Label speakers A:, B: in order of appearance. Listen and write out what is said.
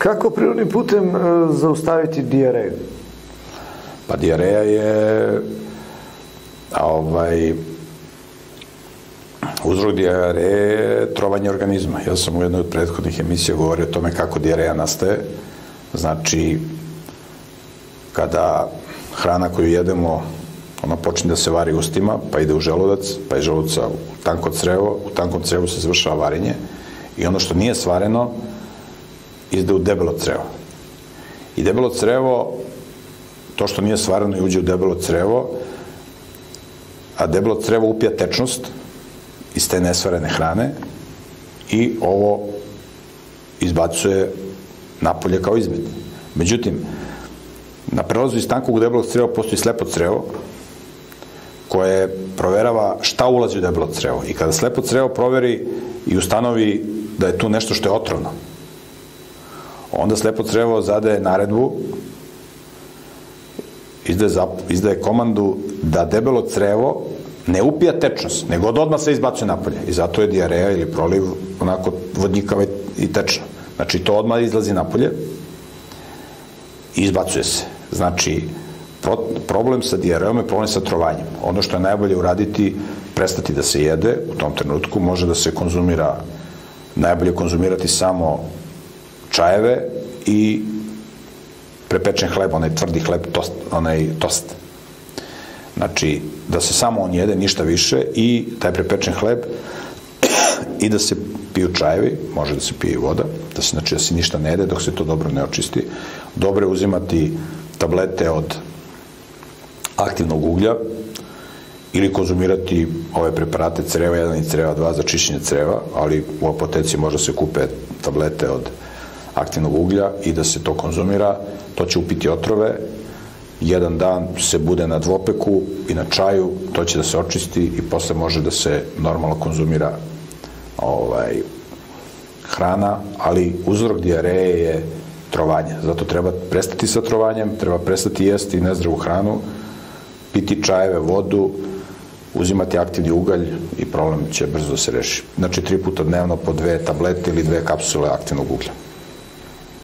A: Kako prirodnim putem e, zaustaviti dijareju?
B: Pa dijareja je ovaj, uzrok dijareje je trovanje organizma. Ja sam u jednoj od prethodnih emisija govorio o tome kako dijareja nastaje. Znači, kada hrana koju jedemo ona počne da se vari ustima, pa ide u želudac, pa je želuca u tanko crevo, u tankom crevu se završava varenje i ono što nije svareno ide u debelo crevo. I debelo crevo, to što nije svareno i uđe u debelo crevo, a debelo crevo upija tečnost iz te nesvarene hrane i ovo izbacuje napolje kao izmet. Međutim, na prelazu iz tankog debelog creva postoji slepo crevo, koje proverava šta ulazi u debelo crevo. I kada slepo crevo proveri i ustanovi da je tu nešto što je otrovno, onda slepo crevo zadaje naredbu, izdaje, zap, izdaje komandu da debelo crevo ne upija tečnost, nego da odmah se izbacuje napolje. I zato je diareja ili proliv onako vodnjikava i tečno. Znači, to odmah izlazi napolje i izbacuje se. Znači, problem sa dijarejom je problem sa trovanjem. Ono što je najbolje uraditi, prestati da se jede u tom trenutku, može da se konzumira, najbolje konzumirati samo čajeve i prepečen hleb, onaj tvrdi hleb, tost, onaj tost. Znači, da se samo on jede, ništa više i taj prepečen hleb i da se piju čajevi, može da se pije voda, da se, znači, da se ništa ne jede dok se to dobro ne očisti. Dobro je uzimati tablete od aktivnog uglja ili konzumirati ove preparate creva 1 i creva 2 za čišćenje creva, ali u apoteci može se kupe tablete od aktivnog uglja i da se to konzumira, to će upiti otrove, jedan dan se bude na dvopeku i na čaju, to će da se očisti i posle može da se normalno konzumira ovaj, hrana, ali uzrok dijareje je trovanje. Zato treba prestati sa trovanjem, treba prestati jesti nezdravu hranu, piti čajeve, vodu, uzimati aktivni ugalj i problem će brzo da se reši. Znači, tri puta dnevno po dve tablete ili dve kapsule aktivnog uglja.